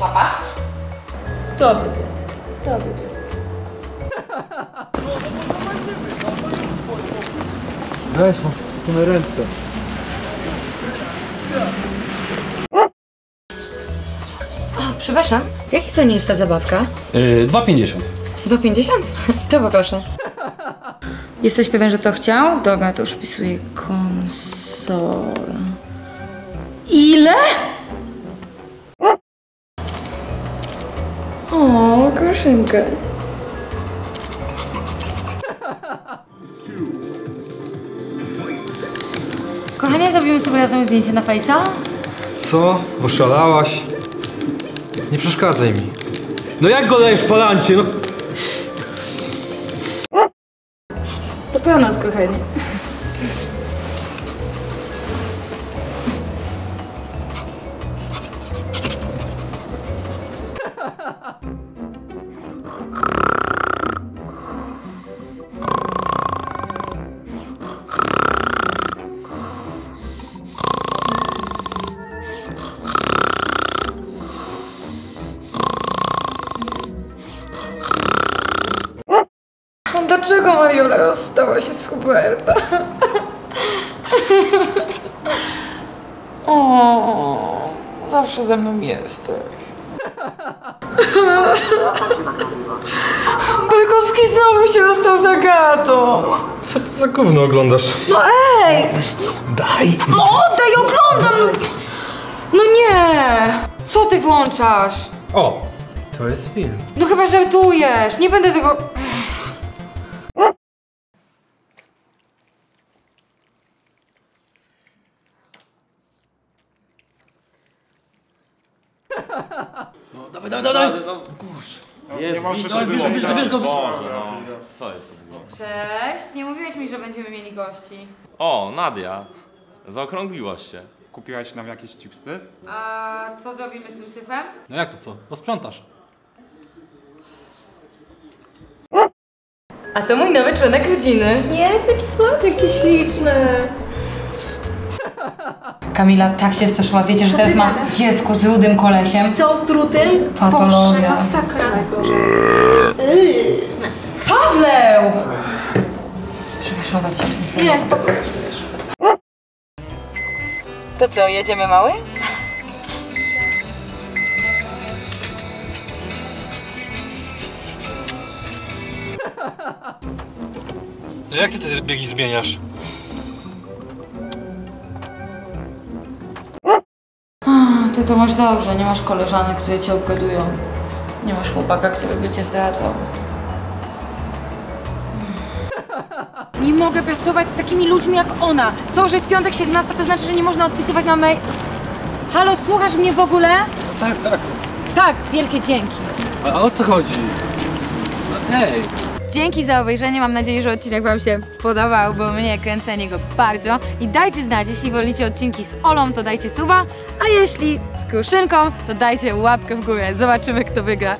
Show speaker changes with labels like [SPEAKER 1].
[SPEAKER 1] Łapa? Dobry piesek. Dobry piesek.
[SPEAKER 2] Weź, mam same ręce.
[SPEAKER 1] Przepraszam, w jakiej cenie jest ta zabawka?
[SPEAKER 3] Yy, 2,50.
[SPEAKER 1] 2,50? To poproszę. Jesteś pewien, że to chciał? Dobra, to już wpisuję konsola. Ile? O, koszynka. Kochanie, zrobimy sobie razem zdjęcie na Face'a?
[SPEAKER 2] Co? Oszalałaś? Nie przeszkadzaj mi. No jak go lejesz po lancie? No
[SPEAKER 1] Dobranoc, kochanie. Dlaczego Mariola rozstała się z Huberta? o, zawsze ze mną jesteś. Belkowski znowu się rozstał z Agatą.
[SPEAKER 2] co ty za gówno oglądasz?
[SPEAKER 1] No ej!
[SPEAKER 2] Daj!
[SPEAKER 1] No oddaj, oglądam! no. No nie! Co ty włączasz?
[SPEAKER 2] O! To jest film.
[SPEAKER 1] No chyba żartujesz, nie będę tego...
[SPEAKER 3] Dawaj, dawaj, dawaj! Jest, bierz, dawaj, bierz, bierz, bierz go, bierz.
[SPEAKER 4] Boże, no. Co jest to w ogóle?
[SPEAKER 1] Cześć, nie mówiłeś mi, że będziemy mieli gości.
[SPEAKER 4] O, Nadia. Zaokrągliłaś się.
[SPEAKER 5] Kupiłaś nam jakieś chipsy?
[SPEAKER 1] A co zrobimy z tym syfem?
[SPEAKER 3] No jak to co? Posprzątasz.
[SPEAKER 1] A to mój nowy członek rodziny. Jest, jaki słodki, jaki śliczny. Kamila tak się stoszyła, wiecie, że teraz mam dziecko z rudym kolesiem.
[SPEAKER 6] Co z rudym?
[SPEAKER 1] Patologia.
[SPEAKER 6] Boże, masakra.
[SPEAKER 1] Paweł! Przepraszam was, śliczny.
[SPEAKER 6] Nie, spokojnie.
[SPEAKER 1] To co, jedziemy mały?
[SPEAKER 2] No jak ty te biegi zmieniasz?
[SPEAKER 1] Ty to masz dobrze, nie masz koleżanek, które cię obgadują. Nie masz chłopaka, który by cię zdradzał. Nie mogę pracować z takimi ludźmi jak ona. Co, że jest piątek 17, to znaczy, że nie można odpisywać na mail. Halo, słuchasz mnie w ogóle?
[SPEAKER 3] Tak, tak.
[SPEAKER 1] Tak, wielkie dzięki.
[SPEAKER 3] A, a o co chodzi? Hej!
[SPEAKER 1] Dzięki za obejrzenie, mam nadzieję, że odcinek Wam się podobał, bo mnie kręcenie go bardzo. I dajcie znać, jeśli wolicie odcinki z Olą, to dajcie suba, a jeśli z Kruszynką, to dajcie łapkę w górę. Zobaczymy, kto wygra.